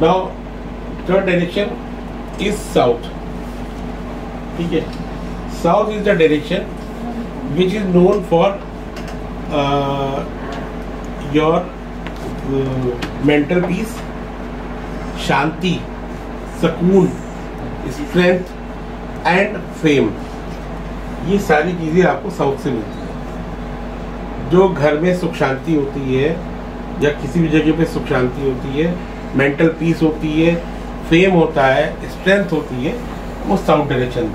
Now third direction is south ठीक है? South is the direction which is known for your mental peace शांति सुकून strength and fame ये सारी चीज़ें आपको साउथ से मिलती है। जो घर में सुख शांति होती है या किसी भी जगह पे सुख शांति होती है मेंटल पीस होती है, फेम होता है, स्ट्रेंथ होती है, वो साउथ डायरेक्शन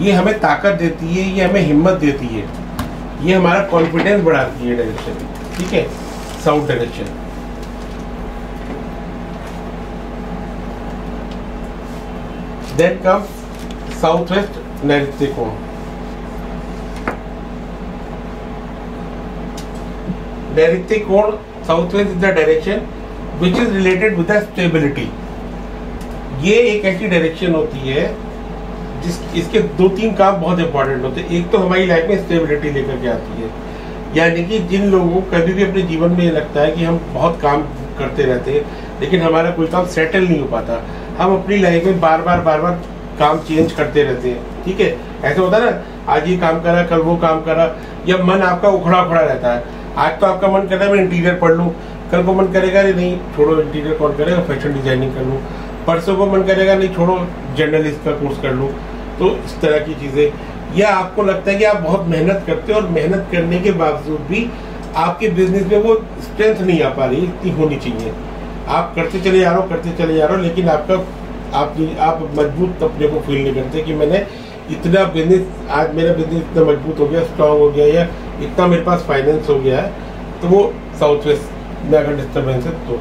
ये हमें ताकत देती है, ये हमें हिम्मत देती है। ये हमारा कॉन्फिडेंस बढ़ाती है डायरेक्शन ठीक है? South direction then comes south west नैऋत्य कोण नैऋत्य कोण south west is the direction which is related with stability ये एक ऐसी डायरेक्शन होती है, जिस, इसके दो तीन काम बहुत इंपॉर्टेंट होते हैं। एक तो हमारी लाइफ में स्टेबिलिटी लेकर के आती है। यानी कि जिन लोगों को कभी भी अपने जीवन में लगता है कि हम बहुत काम करते रहते हैं, लेकिन हमारा कोई काम सेटल नहीं हो पाता। हम अपनी लाइफ में बार बार बार बार काम चेंज करते रहते हैं। ठीक है? ऐसा होता है ना, आज ये काम करा, कल वो काम करा, या मन आपका उखड़ा उखड़ा रहता है। आज तो आपका मन कर रहा है, मैं इंटीरियर पढ़ लूँ। कल को मन करेगा नहीं, छोड़ो इंटीरियर कौन करेगा फ़ैशन डिज़ाइनिंग कर लूँ। परसों को मन करेगा, नहीं, छोड़ो जर्नलिस्ट का कोर्स कर लूँ। तो इस तरह की चीज़ें। या आपको लगता है कि आप बहुत मेहनत करते हो और मेहनत करने के बावजूद भी आपके बिज़नेस में वो स्ट्रेंथ नहीं आ पा रही, इतनी होनी चाहिए। आप करते चले जा रहे हो, करते चले जा रहे हो, लेकिन आपका, आप आप मज़बूत अपने को फील नहीं करते कि मैंने इतना बिज़नेस आज मेरा बिज़नेस इतना मज़बूत हो गया स्ट्रांग हो गया, या इतना मेरे पास फाइनेंस हो गया है तो वो साउथ वेस्ट में अगर डिस्टर्बेंस है तो।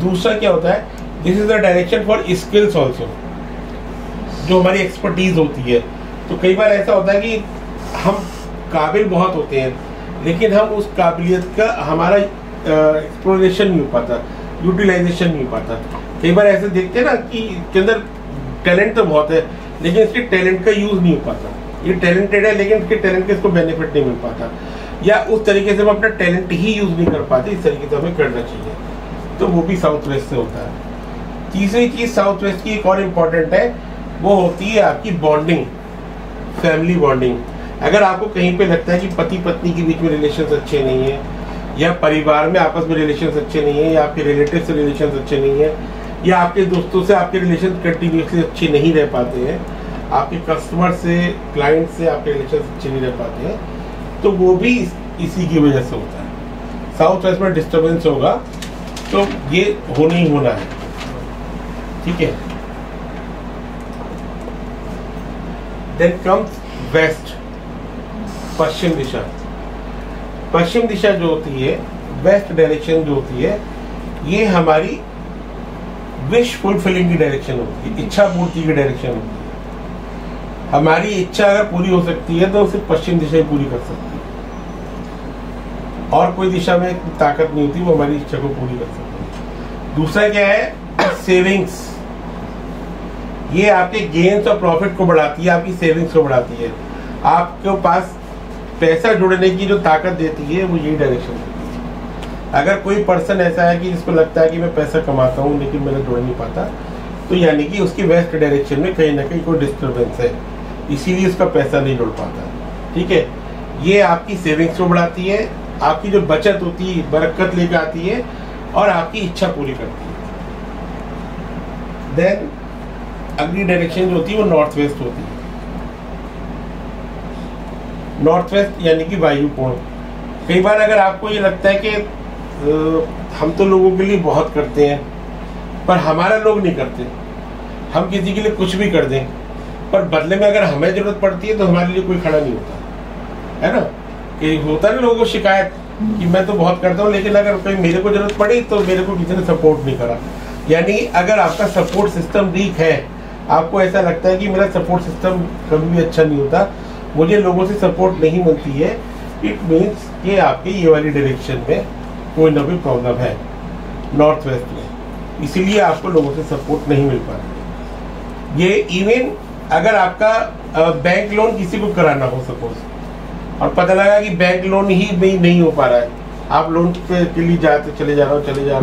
दूसरा क्या होता है this is the direction for skills also जो हमारी एक्सपर्टीज होती है। तो कई बार ऐसा होता है कि हम काबिल बहुत होते हैं, लेकिन हम उस काबिलियत का हमारा एक्सप्लोरेशन नहीं हो पाता यूटिलाइजेशन नहीं हो पाता। कई बार ऐसे देखते हैं ना कि के अंदर टैलेंट तो बहुत है, लेकिन इसके टैलेंट का यूज़ नहीं हो पाता। ये टैलेंटेड है, लेकिन इसके टैलेंट का इसको बेनिफिट नहीं मिल पाता। या उस तरीके से हम अपना टैलेंट ही यूज़ नहीं कर पाते, इस तरीके से हमें करना चाहिए। तो वो भी साउथ वेस्ट से होता है। तीसरी चीज़ साउथ वेस्ट की एक और इम्पोर्टेंट है, वो होती है आपकी बॉन्डिंग फैमिली बॉन्डिंग अगर आपको कहीं पे लगता है कि पति पत्नी के बीच में रिलेशन अच्छे नहीं है, या परिवार में आपस में रिलेशन अच्छे नहीं है, या आपके रिलेटिव से रिलेशन अच्छे नहीं है, या आपके दोस्तों से आपके रिलेशन कंटिन्यूसली अच्छे नहीं रह पाते हैं, आपके कस्टमर से क्लाइंट से आपके रिलेशन अच्छे नहीं रह पाते हैं तो वो भी इसी की वजह से होता है। साउथ वेस्ट में डिस्टर्बेंस होगा तो ये होना ही होना है। ठीक है? देन कम्स वेस्ट पश्चिम दिशा। पश्चिम दिशा जो होती है वेस्ट डायरेक्शन जो होती है, ये हमारी विश फुलफिलिंग की डायरेक्शन होती है, इच्छा पूर्ति की डायरेक्शन होती है। हमारी इच्छा अगर पूरी हो सकती है तो सिर्फ़ पश्चिम दिशा ही पूरी कर सकती है। और कोई दिशा में ताकत नहीं होती, वो हमारी इच्छा को पूरी कर सकती दूसरा क्या है? सेविंग्स ये आपके गेन्स और प्रॉफिट को बढ़ाती है, आपकी सेविंग्स को बढ़ाती है। आपके पास पैसा जुड़ने की जो ताकत देती है, वो यही डायरेक्शन देती है। अगर कोई पर्सन ऐसा है कि जिसको लगता है कि मैं पैसा कमाता हूँ, लेकिन मैंने जुड़ नहीं पाता तो यानी कि उसकी वेस्ट डायरेक्शन में कहीं ना कहीं कोई डिस्टर्बेंस है। इसीलिए उसका पैसा नहीं जुड़ पाता। ठीक है? ये आपकी सेविंग्स को बढ़ाती है आपकी जो बचत होती है, बरकत लेकर आती है और आपकी इच्छा पूरी करती है। देन अगली डायरेक्शन जो होती है, वो नॉर्थ वेस्ट होती है। नॉर्थ वेस्ट यानी कि वायु कोण कई बार अगर आपको ये लगता है कि हम तो लोगों के लिए बहुत करते हैं, पर हमारा लोग नहीं करते। हम किसी के लिए कुछ भी कर दें, पर बदले में अगर हमें ज़रूरत पड़ती है तो हमारे लिए कोई खड़ा नहीं होता। है ना? कि होता है लोगों को शिकायत कि मैं तो बहुत करता हूँ, लेकिन अगर कोई मेरे को ज़रूरत पड़ी तो मेरे को किसी ने सपोर्ट नहीं करा। यानी अगर आपका सपोर्ट सिस्टम वीक है, आपको ऐसा लगता है कि मेरा सपोर्ट सिस्टम कभी भी अच्छा नहीं होता, मुझे लोगों से सपोर्ट नहीं मिलती है इट मीन्स कि आपके ये वाली डायरेक्शन में कोई ना कोई प्रॉब्लम है नॉर्थ वेस्ट में। इसीलिए आपको लोगों से सपोर्ट नहीं मिल पा ये इवन अगर आपका बैंक लोन किसी को कराना हो सपोज़ और पता लगा कि बैंक लोन ही नहीं हो पा रहा है। आप लोन के लिए जाते, चले जा रहा हो, चले जा रहा हो।